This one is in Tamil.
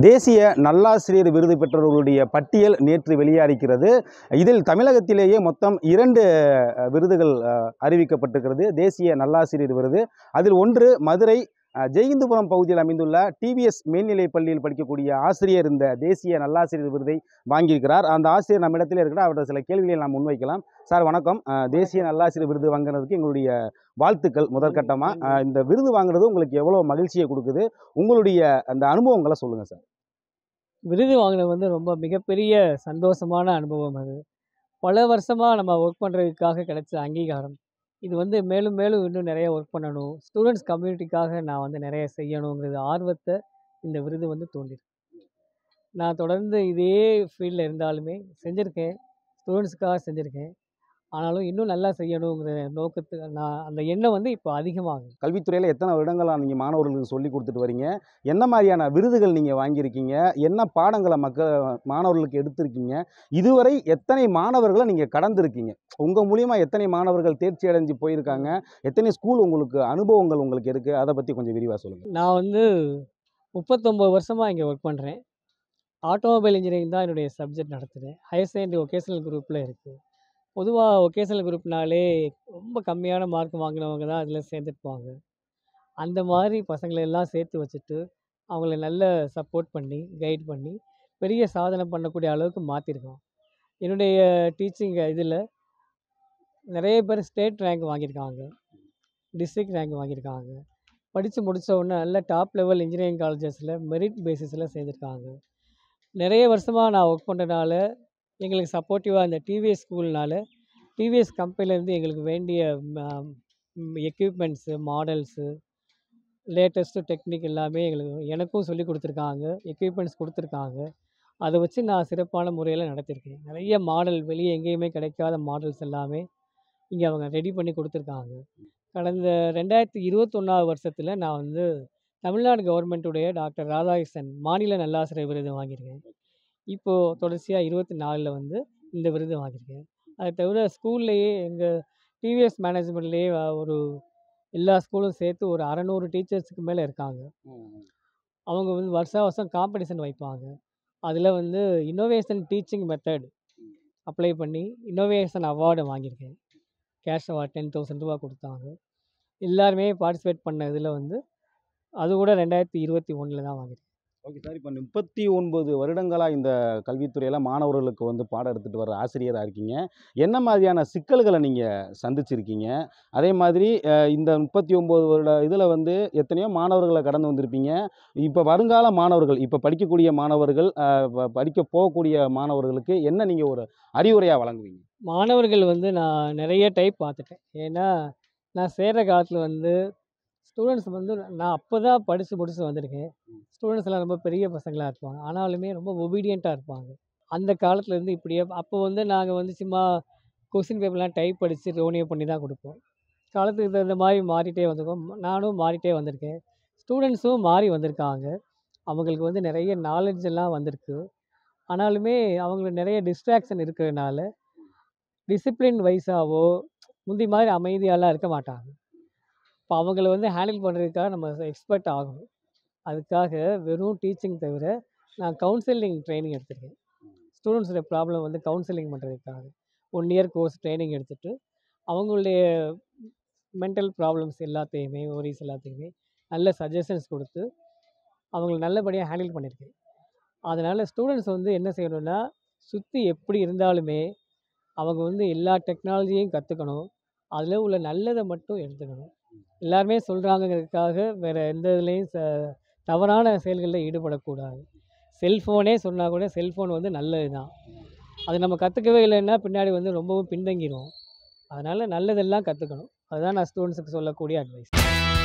தேசிய நல்லாசிரியர் விருது பெற்றவர்களுடைய பட்டியல் நேற்று வெளியாகிறது இதில் தமிழகத்திலேயே மொத்தம் இரண்டு விருதுகள் அறிவிக்கப்பட்டிருக்கிறது. தேசிய நல்லாசிரியர் விருது. அதில் ஒன்று மதுரை ஜெயகிந்துபுரம் பகுதியில் அமைந்துள்ள டிவிஎஸ் மேல்நிலைப் பள்ளியில் படிக்கக்கூடிய ஆசிரியர் இந்த தேசிய நல்லாசிரியர் விருதை வாங்கியிருக்கிறார். அந்த ஆசிரியர் நம்ம இடத்துல இருக்கிறார். அவர்கிட்ட சில கேள்விகளை நாம் முன்வைக்கலாம். சார் வணக்கம். தேசிய நல்லாசிரியர் விருது வாங்குறதுக்கு எங்களுடைய வாழ்த்துக்கள் முதற்கட்டமாக இந்த விருது வாங்குறது உங்களுக்கு எவ்வளோ மகிழ்ச்சியை கொடுக்குது? உங்களுடைய அந்த அனுபவங்களை சொல்லுங்கள் சார். விருது வாங்கினது வந்து ரொம்ப மிகப்பெரிய சந்தோஷமான அனுபவம் அது. பல வருஷமாக நம்ம ஒர்க் பண்ணுறதுக்காக கிடைச்ச அங்கீகாரம். இது வந்து மேலும் மேலும் இன்னும் நிறைய ஒர்க் பண்ணணும். ஸ்டூடெண்ட்ஸ் கம்யூனிட்டிக்காக நான் வந்து நிறைய செய்யணுங்கிறது ஆர்வத்தை இந்த விருது வந்து தூண்டிருக்கு. நான் தொடர்ந்து இதே ஃபீல்டில் இருந்தாலுமே செஞ்சுருக்கேன். ஸ்டூடெண்ட்ஸுக்காக செஞ்சுருக்கேன். ஆனாலும் இன்னும் நல்லா செய்யணுங்கிற நோக்கத்துக்கு நான் அந்த எண்ணம் வந்து இப்போ அதிகமாகுது. கல்வித்துறையில் எத்தனை வருடங்களாக நீங்கள் மாணவர்களுக்கு சொல்லி கொடுத்துட்டு வரீங்க? என்ன மாதிரியான விருதுகள் நீங்கள் வாங்கியிருக்கீங்க? என்ன பாடங்களை மக்கள் மாணவர்களுக்கு எடுத்திருக்கீங்க? இதுவரை எத்தனை மாணவர்களை நீங்கள் கடந்திருக்கீங்க? உங்கள் மூலியமாக எத்தனை மாணவர்கள் தேர்ச்சி அடைஞ்சு போயிருக்காங்க? எத்தனை ஸ்கூல் உங்களுக்கு அனுபவங்கள் உங்களுக்கு இருக்குது அதை பற்றி கொஞ்சம் விரிவாக சொல்லுங்கள் நான் வந்து முப்பத்தொம்போது வருஷமாக இங்கே ஒர்க் பண்ணுறேன் ஆட்டோமொபைல் இன்ஜினியரிங் தான் என்னுடைய சப்ஜெக்ட் நடத்துகிறேன் ஹையர் செகண்டரி ஒகேஷனல் குரூப்பில் இருக்குது பொதுவாக ஒகேஷனல் குரூப்னாலே ரொம்ப கம்மியான மார்க் வாங்கினவங்க தான் அதில் சேர்ந்துருப்பாங்க. அந்த மாதிரி பசங்களை எல்லாம் சேர்த்து வச்சுட்டு அவங்கள நல்ல சப்போர்ட் பண்ணி கைட் பண்ணி பெரிய சாதனை பண்ணக்கூடிய அளவுக்கு மாற்றிருக்கோம் என்னுடைய டீச்சிங் இதில் நிறைய பேர் ஸ்டேட் ரேங்க் வாங்கியிருக்காங்க. டிஸ்ட்ரிக்ட் ரேங்க் வாங்கியிருக்காங்க. படித்து முடித்த உடனே நல்ல டாப் லெவல் இன்ஜினியரிங் காலேஜஸில் மெரிட் பேசிஸில் சேர்ந்துருக்காங்க. நிறைய வருஷமாக நான் ஒர்க் பண்ணுறதுனால எங்களுக்கு சப்போர்ட்டிவாக இந்த டிவிஎஸ் ஸ்கூல்னால டிவிஎஸ் கம்பெனிலேருந்து எங்களுக்கு வேண்டிய எக்யூப்மெண்ட்ஸு மாடல்ஸு லேட்டஸ்ட்டு டெக்னிக் எல்லாமே எங்களுக்கு எனக்கும் சொல்லி கொடுத்துருக்காங்க எக்யூப்மெண்ட்ஸ் கொடுத்துருக்காங்க. அதை வச்சு நான் சிறப்பான முறையில் நடத்தியிருக்கேன் நிறைய மாடல் வெளியே எங்கேயுமே கிடைக்காத மாடல்ஸ் எல்லாமே இங்கே அவங்க ரெடி பண்ணி கொடுத்துருக்காங்க. கடந்த ரெண்டாயிரத்தி இருபத்தொன்னாவது வருஷத்தில் நான் வந்து தமிழ்நாடு கவர்மெண்ட்டுடைய டாக்டர் ராதாகிருஷ்ணன் மாநில நல்லாசிரியர் விருது வாங்கியிருக்கேன். இப்போது தொடர்ச்சியாக இருபத்தி நாலில் வந்து இந்த விருது வாங்கியிருக்கேன். அதை தவிர ஸ்கூல்லையே எங்கள் டிவிஎஸ் மேனேஜ்மெண்ட்லேயே ஒரு எல்லா ஸ்கூலும் சேர்த்து ஒரு அறநூறு டீச்சர்ஸுக்கு மேலே இருக்காங்க. அவங்க வந்து வருஷா வருஷம் காம்படிஷன் வைப்பாங்க. அதில் வந்து இன்னோவேஷன் டீச்சிங் மெத்தட் அப்ளை பண்ணி இன்னோவேஷன் அவார்டு வாங்கியிருக்கேன். கேஷ் அவார்ட் டென் தௌசண்ட் ரூபா கொடுத்தாங்க. எல்லாருமே பார்ட்டிசிபேட் பண்ண இதில் வந்து அது கூட ரெண்டாயிரத்தி இருபத்தி ஒன்றில் தான் வாங்கியிருக்கேன். Okay sir. இப்போ முப்பத்தி ஒன்பது வருடங்களாக இந்த கல்வித்துறையில் மாணவர்களுக்கு வந்து பாடம் எடுத்துகிட்டு வர ஆசிரியராக இருக்கீங்க. என்ன மாதிரியான சிக்கல்களை நீங்கள் சந்திச்சிருக்கீங்க? அதே மாதிரி இந்த முப்பத்தி ஒம்பது வருட இதில் வந்து எத்தனையோ மாணவர்களை கடந்து வந்திருப்பீங்க. இப்போ வருங்கால மாணவர்கள் இப்போ படிக்கக்கூடிய மாணவர்கள் படிக்க போகக்கூடிய மாணவர்களுக்கு என்ன நீங்கள் ஒரு அறிவுரையாக வழங்குவீங்க? மாணவர்கள் வந்து நான் நிறைய டைப் பார்த்துட்டேன். ஏன்னா நான் சேர்கிற காலத்தில் வந்து ஸ்டூடெண்ட்ஸ் வந்து நான் அப்போ தான் படித்து முடிச்சு வந்திருக்கேன். ஸ்டூடெண்ட்ஸ் எல்லாம் ரொம்ப பெரிய பசங்களாக இருப்பாங்க. ஆனாலுமே ரொம்ப ஒபீடியண்ட்டாக இருப்பாங்க. அந்த காலத்துலேருந்து இப்படியே அப்போ வந்து நாங்கள் வந்து சும்மா கொஸ்டின் பேப்பர்லாம் டைப் படித்து ரோனியோ பண்ணி தான் கொடுப்போம். காலத்துக்கு தகுந்த மாதிரி மாறிட்டே வந்திருக்கோம். நானும் மாறிட்டே வந்திருக்கேன். ஸ்டூடெண்ட்ஸும் மாறி வந்திருக்காங்க. அவங்களுக்கு வந்து நிறைய நாலேஜ் எல்லாம் வந்திருக்கு. ஆனாலுமே அவங்களுக்கு நிறைய டிஸ்ட்ராக்ஷன் இருக்கிறதுனால டிசிப்ளின் வைஸாவோ முந்தி மாதிரி அமைதியாலாம் இருக்க மாட்டாங்க. இப்போ அவங்கள வந்து ஹேண்டில் பண்ணுறதுக்காக நம்ம எக்ஸ்பர்ட் ஆகணும். அதுக்காக வெறும் டீச்சிங் தவிர நான் கவுன்சிலிங் ட்ரைனிங் எடுத்திருக்கேன். ஸ்டூடெண்ட்ஸோட ப்ராப்ளம் வந்து கவுன்சிலிங் பண்ணுறதுக்காக ஒன் இயர் கோர்ஸ் ட்ரைனிங் எடுத்துட்டு அவங்களுடைய மென்டல் ப்ராப்ளம்ஸ் எல்லாத்தையுமே ஒரிஸ் எல்லாத்தையுமே நல்ல சஜஷன்ஸ் கொடுத்து அவங்கள நல்லபடியாக ஹேண்டில் பண்ணியிருக்கேன். அதனால் ஸ்டூடெண்ட்ஸ் வந்து என்ன செய்யணும்னா சுற்றி எப்படி இருந்தாலுமே அவங்க வந்து எல்லா டெக்னாலஜியையும் கற்றுக்கணும் அதில் உள்ள நல்லதை மட்டும் எடுத்துக்கணும். எல்லாருமே சொல்கிறாங்கங்கிறதுக்காக வேறு எந்த இதுலேயும் ச தவறான செயல்களில் ஈடுபடக்கூடாது. செல்ஃபோனே சொன்னால் கூட செல்ஃபோன் வந்து நல்லது தான் அது நம்ம கற்றுக்கவே இல்லைன்னா பின்னாடி வந்து ரொம்பவும் பின்தங்கிடும் அதனால் நல்லதெல்லாம் கற்றுக்கணும் அதுதான் நான் ஸ்டூடெண்ட்ஸுக்கு சொல்லக்கூடிய அட்வைஸ்